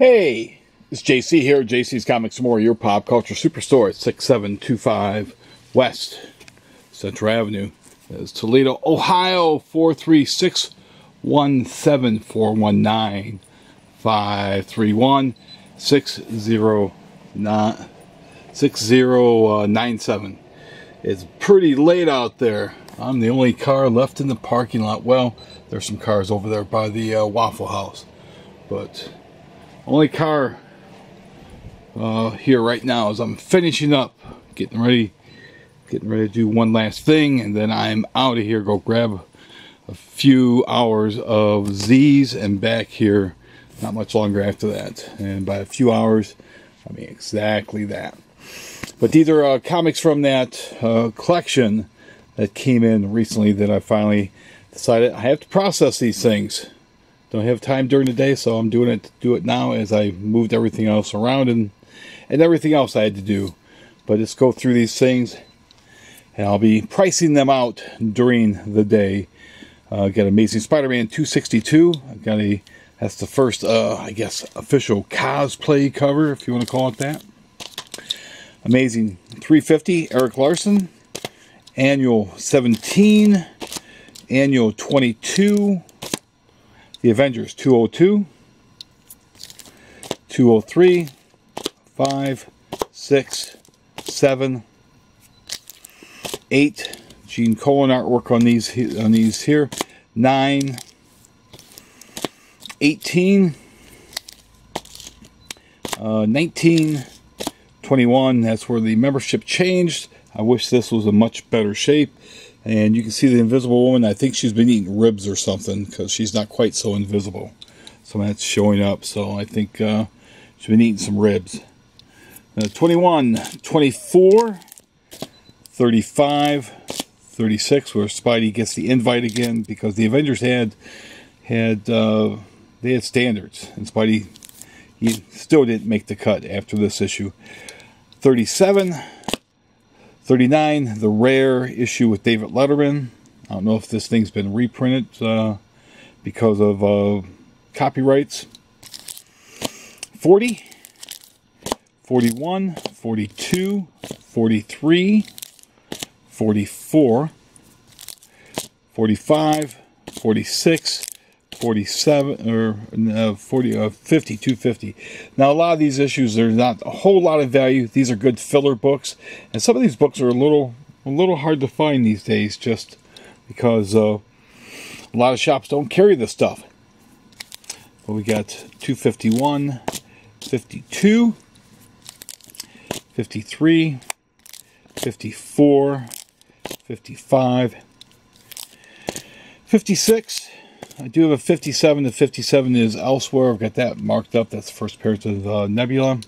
Hey, it's JC here, JC's Comics More, your pop culture superstore at 6725 West Central Avenue. That's Toledo, Ohio, 43617 419 531 6097. It's pretty late out there. I'm the only car left in the parking lot. Well, there's some cars over there by the uh, Waffle House, but only car uh, here right now is I'm finishing up, getting ready, getting ready to do one last thing, and then I'm out of here. Go grab a few hours of Z's and back here. Not much longer after that, and by a few hours, I mean exactly that. But these are uh, comics from that uh, collection that came in recently that I finally decided I have to process these things don't have time during the day, so I'm doing it do it now as I moved everything else around and and everything else I had to do. But let's go through these things, and I'll be pricing them out during the day. Uh, got Amazing Spider-Man 262. I've got a that's the first, uh, I guess, official cosplay cover, if you want to call it that. Amazing 350, Erik Larsen. Annual 17. Annual 22. The Avengers 202, 203, 5, 6, 7, 8. Gene Colan artwork on these on these here. 9, 18, uh, 19, 21. That's where the membership changed. I wish this was a much better shape. And you can see the invisible woman. I think she's been eating ribs or something because she's not quite so invisible. So that's showing up. So I think uh, she's been eating some ribs. Uh, 21, 24, 35, 36, where Spidey gets the invite again because the Avengers had had uh, they had standards, and Spidey he still didn't make the cut after this issue. 37, 39, the rare issue with David Letterman. I don't know if this thing's been reprinted uh, because of uh, copyrights. 40, 41, 42, 43, 44, 45, 46, 47 or uh, 40 uh, 50 250 now a lot of these issues there's not a whole lot of value. These are good filler books and some of these books are a little a little hard to find these days just because uh, a lot of shops don't carry this stuff. But we got 251 52 53 54 55 56 I do have a 57. The 57 is elsewhere. I've got that marked up. That's the first appearance of uh, Nebula.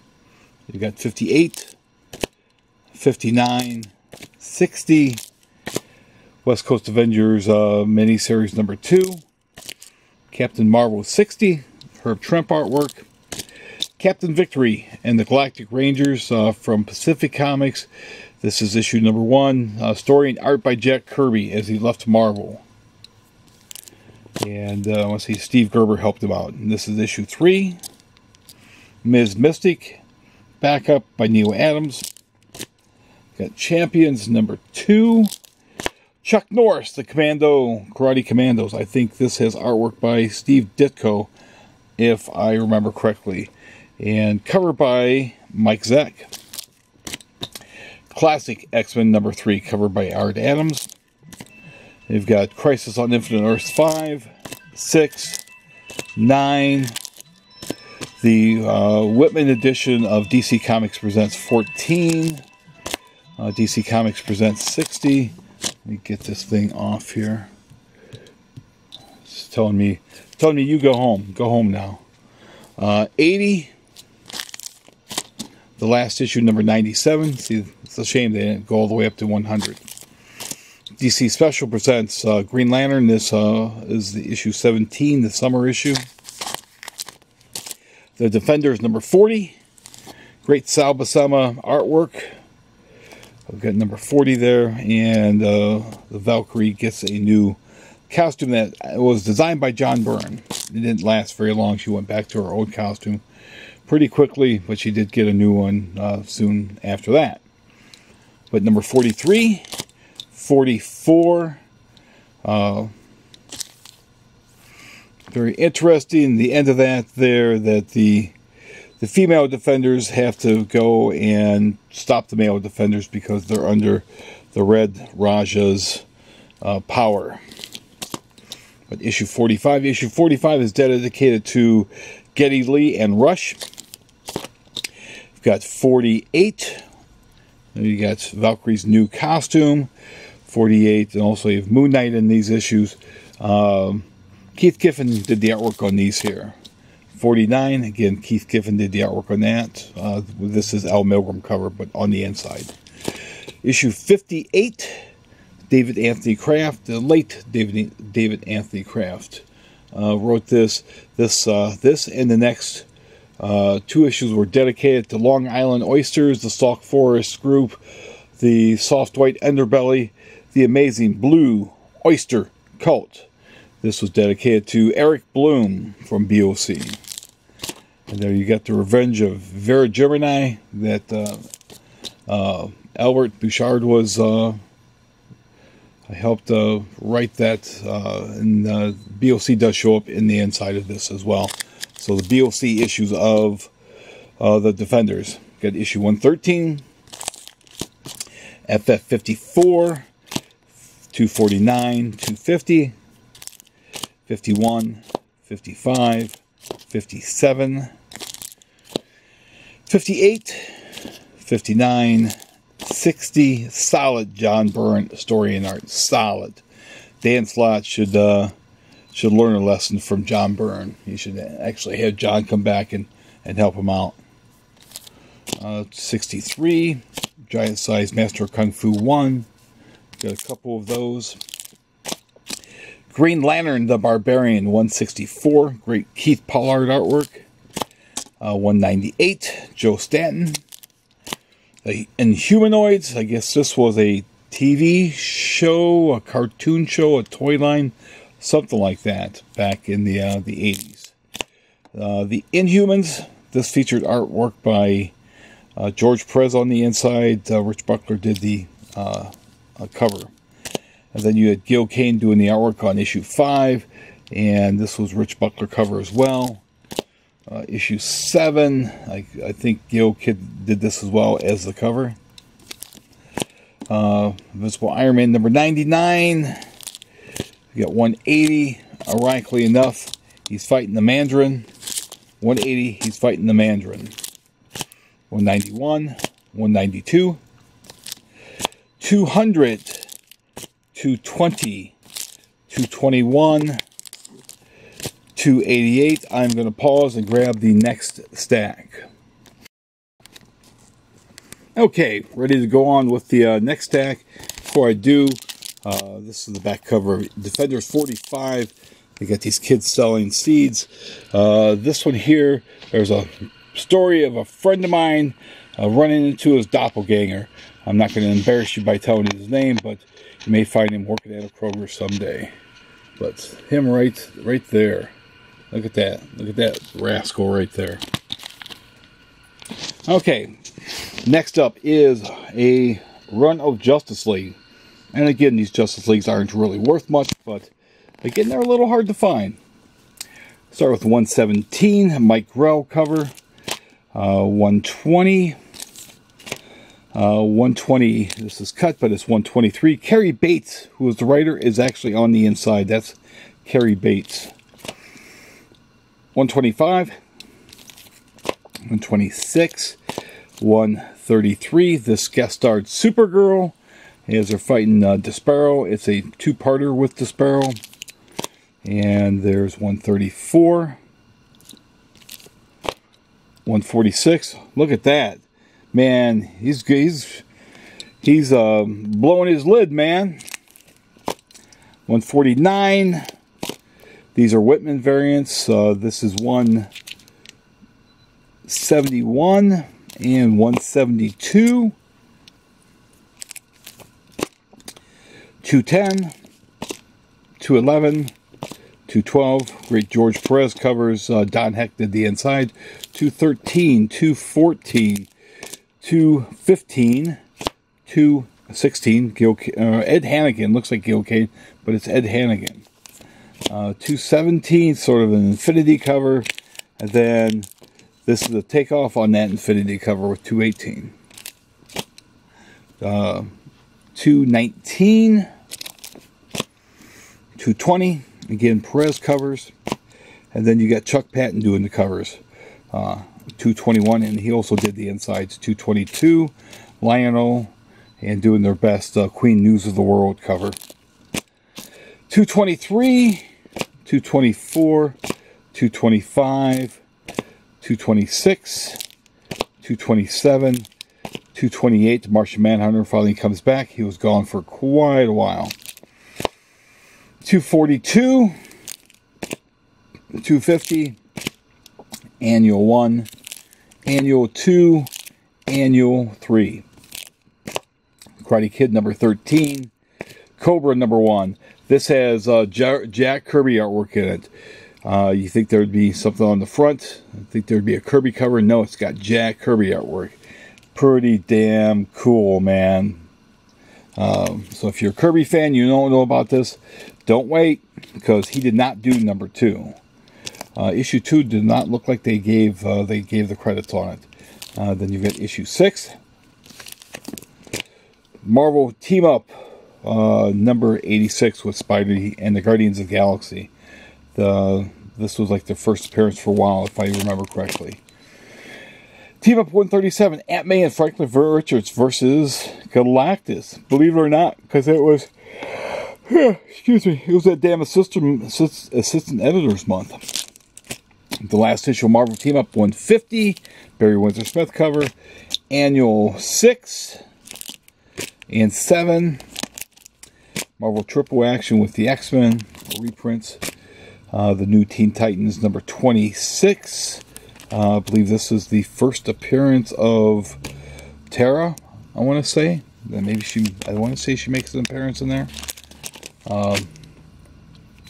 You've got 58, 59, 60, West Coast Avengers uh, miniseries number two, Captain Marvel 60, Herb Trimpe artwork, Captain Victory and the Galactic Rangers uh, from Pacific Comics. This is issue number one. Uh, story and art by Jack Kirby as he left Marvel. And uh, let's see, Steve Gerber helped him out. And this is issue three. Ms. Mystic, backup by Neal Adams. Got Champions number two. Chuck Norris, the Commando, Karate Commandos. I think this has artwork by Steve Ditko, if I remember correctly. And cover by Mike Zeck. Classic X-Men number three, covered by Art Adams. You've got Crisis on Infinite Earths 5, 6, 9. The uh, Whitman edition of DC Comics Presents 14. Uh, DC Comics Presents 60. Let me get this thing off here. It's telling me, telling me you go home. Go home now. Uh, 80. The last issue, number 97. See, it's a shame they didn't go all the way up to 100. DC Special presents uh, Green Lantern. This uh, is the issue 17, the summer issue. The Defenders number 40. Great Sal Buscema artwork. I've got number 40 there, and uh, the Valkyrie gets a new costume that was designed by John Byrne. It didn't last very long. She went back to her old costume. pretty quickly, but she did get a new one uh, soon after that. But number 43, 44, uh, very interesting. The end of that there, that the the female defenders have to go and stop the male defenders because they're under the Red Raja's uh, power. But issue 45, issue 45 is dedicated to Geddy Lee and Rush. We've got 48. You got Valkyrie's new costume. 48, and also you have Moon Knight in these issues. Um, Keith Giffen did the artwork on these here. 49, again, Keith Giffen did the artwork on that. Uh, this is Al Milgrom cover, but on the inside. Issue 58, David Anthony Kraft, the late David David Anthony Kraft, uh, wrote this. This uh, this and the next uh, two issues were dedicated to Long Island Oysters, the Stalk-Forrest Group, the Soft White Underbelly, the Amazing Blue Öyster Cult. This was dedicated to Eric Bloom from BOC. And there you got the Revenge of Vera Gemini that uh, uh, Albert Bouchard was. Uh, I helped uh, write that, uh, and uh, BOC does show up in the inside of this as well. So the BOC issues of the Defenders. Got issue 113, FF54, 249, 250, 51, 55, 57, 58, 59, 60. Solid John Byrne story and art. Solid. Dan Slott should uh, should learn a lesson from John Byrne. He should actually have John come back and, and help him out. Uh, 63. Giant size Master Kung Fu 1. Got a couple of those. Green Lantern the Barbarian 164. Great Keith Pollard artwork. Uh, 198. Joe Staton. The Inhumanoids. I guess this was a TV show, a cartoon show, a toy line, something like that back in the uh, the 80s. Uh, the Inhumans. This featured artwork by uh, George Perez on the inside. Uh, Rich Buckler did the uh, cover. And then you had Gil Kane doing the artwork on issue 5. And this was Rich Buckler cover as well. Uh, issue 7, I, I think Gil Kid did this as well as the cover. Uh, Invincible Iron Man number 99. We got 180. Ironically enough, he's fighting the Mandarin. 180, he's fighting the Mandarin. 191, 192, 200, 220, 221, 288. I'm going to pause and grab the next stack. Okay, ready to go on with the uh, next stack. Before I do, uh, this is the back cover Defenders 45. They got these kids selling seeds. Uh, this one here, there's a story of a friend of mine uh, running into his doppelganger. I'm not going to embarrass you by telling his name, but you may find him working at a Kroger someday. But him right, right there. Look at that. Look at that rascal right there. Okay, next up is a run of Justice League. And again, these Justice Leagues aren't really worth much, but again, they're a little hard to find. Start with 117, Mike Grell cover. Uh, 120. Uh, 120, this is cut, but it's 123. Cary Bates, who is the writer, is actually on the inside. That's Cary Bates. 125, 126, 133. This guest starred Supergirl as they're fighting uh, Despero. It's a two-parter with Despero. And there's 134. 146. Look at that. Man, he's he's he's uh, blowing his lid, man. 149. These are Whitman variants. Uh, this is 171 and 172. 210, 211, 212, great George Perez covers. Uh, Don Heck did the inside. 213, 214, 215, 216. Gil, uh, Ed Hannigan looks like Gil Kane, but it's Ed Hannigan. Uh, 217, sort of an infinity cover. And then this is a takeoff on that infinity cover with 218. Uh, 219, 220. Again, Perez covers. And then you got Chuck Patton doing the covers. Uh, 221, and he also did the insides. 222, Lionel, and doing their best uh, Queen News of the World cover. 223, 224, 225, 226, 227, 228. The Martian Manhunter finally comes back. He was gone for quite a while. 242, 250, Annual 1, Annual 2, Annual 3. Karate Kid number 13, Cobra number 1. This has uh, Jack Kirby artwork in it. Uh, you think there would be something on the front? I think there would be a Kirby cover. No, it's got Jack Kirby artwork. Pretty damn cool, man. Um, so if you're a Kirby fan, you don't know about this. Don't wait because he did not do number two. Uh, issue two did not look like they gave uh, they gave the credits on it. Uh, then you get issue six. Marvel Team Up uh, number 86 with Spidey and the Guardians of the Galaxy. The, this was like their first appearance for a while, if I remember correctly. Team Up 137, Aunt May and Franklin Richards versus Galactus. Believe it or not, because it was, excuse me, it was that damn assistant, assistant editors month. The last issue of Marvel Team Up 150, Barry Windsor Smith cover, Annual 6 and 7, Marvel Triple Action with the X Men reprints. Uh, the new Teen Titans number 26. Uh, I believe this is the first appearance of Terra, I want to say. Maybe she, I want to say she makes an appearance in there. Um,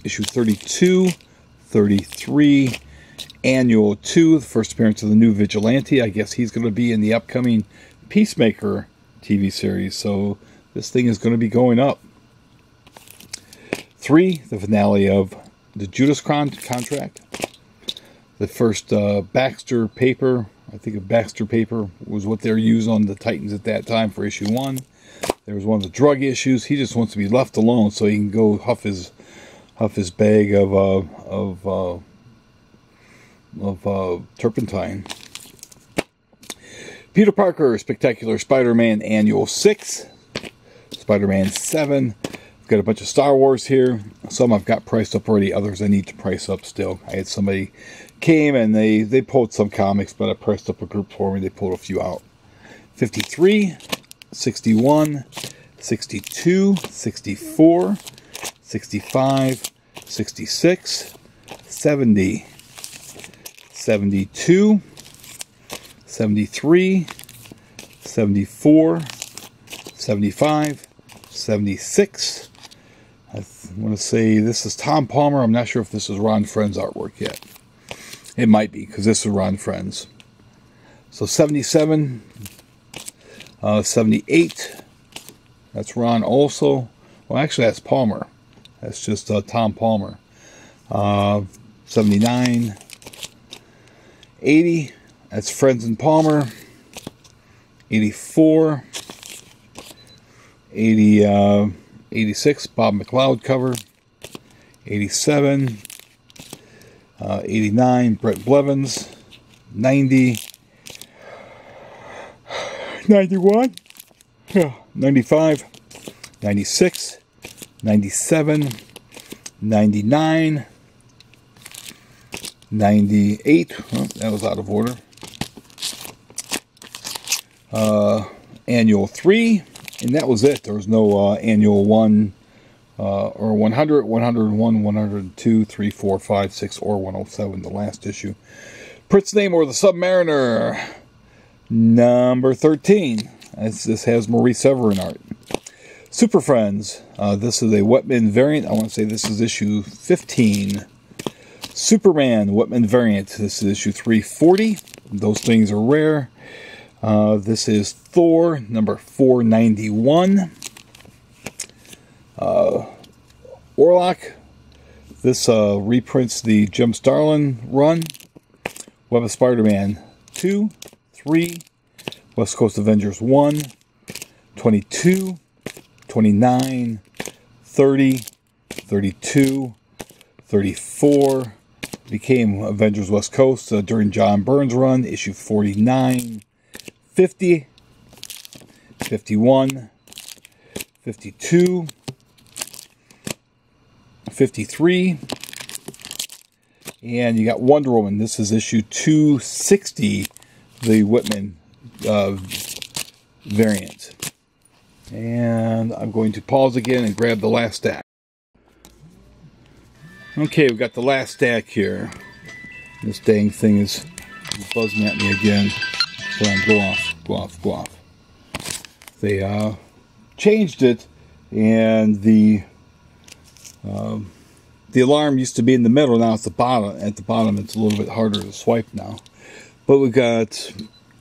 issue 32, 33, Annual 2, the first appearance of the new Vigilante. I guess he's going to be in the upcoming Peacemaker TV series. So this thing is going to be going up. Three, the finale of the Judas con- contract. The first uh, Baxter paper, I think a Baxter paper, was what they were used on the Titans at that time for issue one. There was one of the drug issues. He just wants to be left alone so he can go huff his huff his bag of uh, of uh, of uh, turpentine. Peter Parker, Spectacular Spider-Man Annual Six, Spider-Man Seven, I've got a bunch of Star Wars here. Some I've got priced up already. Others I need to price up still. I had somebody came and they, they pulled some comics, but I priced up a group for me. They pulled a few out. 53, 61, 62, 64, 65, 66, 70, 72, 73, 74, 75, 76, I want to say this is Tom Palmer. I'm not sure if this is Ron Frenz's artwork yet. It might be because this is Ron Frenz's. So 77, uh, 78. That's Ron also. Well, actually, that's Palmer. That's just uh, Tom Palmer. Uh, 79, 80. That's Frenz and Palmer. 84, 80. Uh, 86, Bob McLeod cover. 87, uh, 89, Bret Blevins. 90, 91, yeah, 95, 96, 97, 99, 98. Oh, that was out of order. Uh, annual 3, and that was it. There was no uh, annual one uh, or 100, 101, 102, 3, 4, 5, 6, or 107, the last issue. Prince Namor the Submariner, number 13. This, this has Marie Severin art. Super Friends, uh, this is a Whitman variant. I want to say this is issue 15. Superman Whitman variant. This is issue 340. Those things are rare. Uh, this is Thor number 491. Uh. This uh, reprints the Jim Starlin run. Web of Spider-Man 2, 3, West Coast Avengers 1, 22, 29, 30, 32, 34, became Avengers West Coast uh, during John Byrne's run, issue 49, 50, 51, 52, 53, and you got Wonder Woman. This is issue 260, the Whitman uh, variant. And I'm going to pause again and grab the last stack. Okay, we've got the last stack here. This dang thing is buzzing at me again. So I'm go off, go off, go off. They uh, changed it, and the um, the alarm used to be in the middle. Now it's the bottom. At the bottom, it's a little bit harder to swipe now. But we've got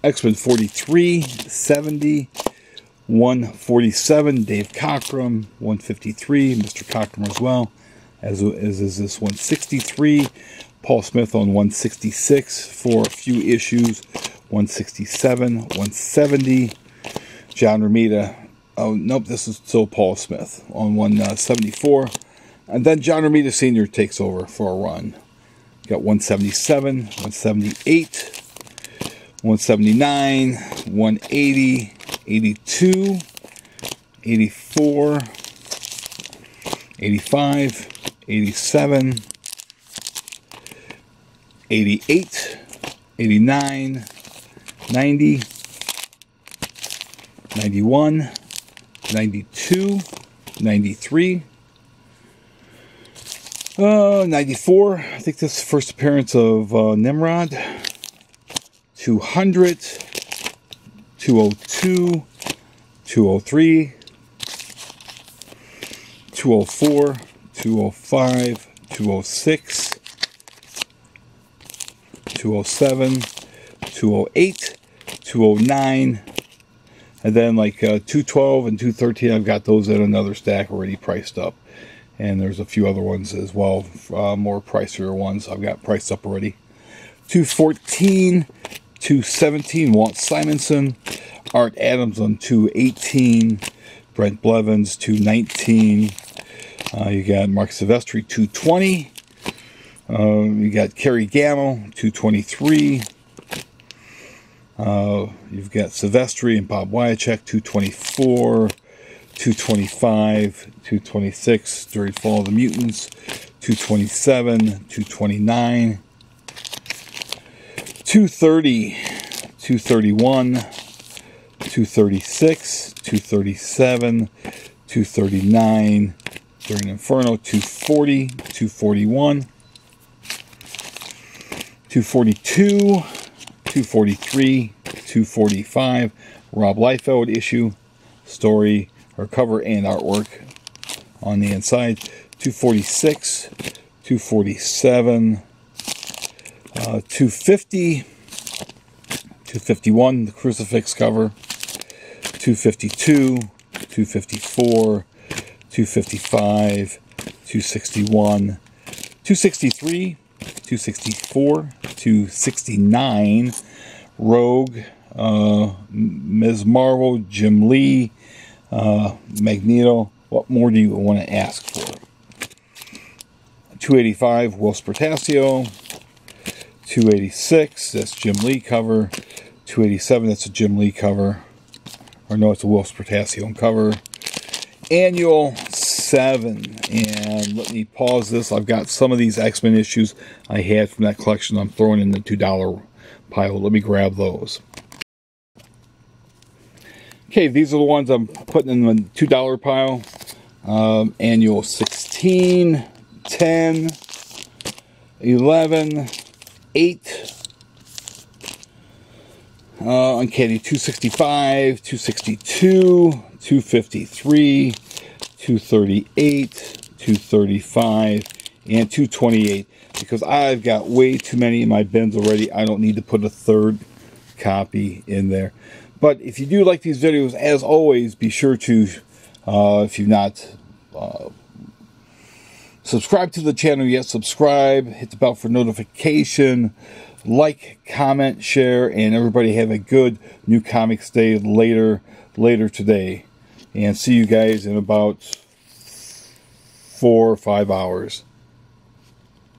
X-Men 43, 70, 147, Dave Cockrum, 153, Mr. Cockrum as well, as, is this 163, Paul Smith on 166 for a few issues, 167, 170, John Romita, oh nope, this is still Paul Smith on 174, and then John Romita Sr. takes over for a run. Got 177, 178, 179, 180, 82, 84, 85, 87, 88, 89, 90, 91, 92, 93, uh, 94. I think this is first appearance of uh, Nimrod. 200, 202, 203, 204, 205, 206, 207, 208, 209, and then like uh, 212 and 213, I've got those in another stack already priced up. And there's a few other ones as well, uh, more pricier ones I've got priced up already. 214, 217, Walt Simonson. Art Adams on 218. Bret Blevins, 219. Uh, you got Marc Silvestri, 220. Uh, you got Kerry Gammill, 223. Uh, you've got Silvestri and Bob Wiacek, 224. 225, 226 during Fall of the Mutants, 227, 229. 230, 231, 236, 237, 239, during Inferno, 240, 241, 242, 243, 245, Rob Liefeld issue, story, or cover and artwork on the inside, 246, 247, uh, 250, 251, the crucifix cover, 252, 254, 255, 261, 263, 264, 269, Rogue, uh, Ms. Marvel, Jim Lee, uh, Magneto. What more do you want to ask for? 285, Whilce Portacio, 286, that's Jim Lee cover. 287, that's a Jim Lee cover. Or no, it's a Whilce Portacio cover. Annual 7. And let me pause this. I've got some of these X-Men issues I had from that collection I'm throwing in the $2 pile. Let me grab those. Okay, these are the ones I'm putting in the $2 pile. Um, annual 16, 10, 11, 8, uh, Uncanny 265, 262, 253, 238, 235, and 228. because I've got way too many in my bins already. I don't need to put a third copy in there. But if you do like these videos, as always, be sure to, uh, if you've not uh, to the channel yet, subscribe, hit the bell for notification, like, comment, share, and everybody have a good new comics day later, later today. And see you guys in about four or five hours.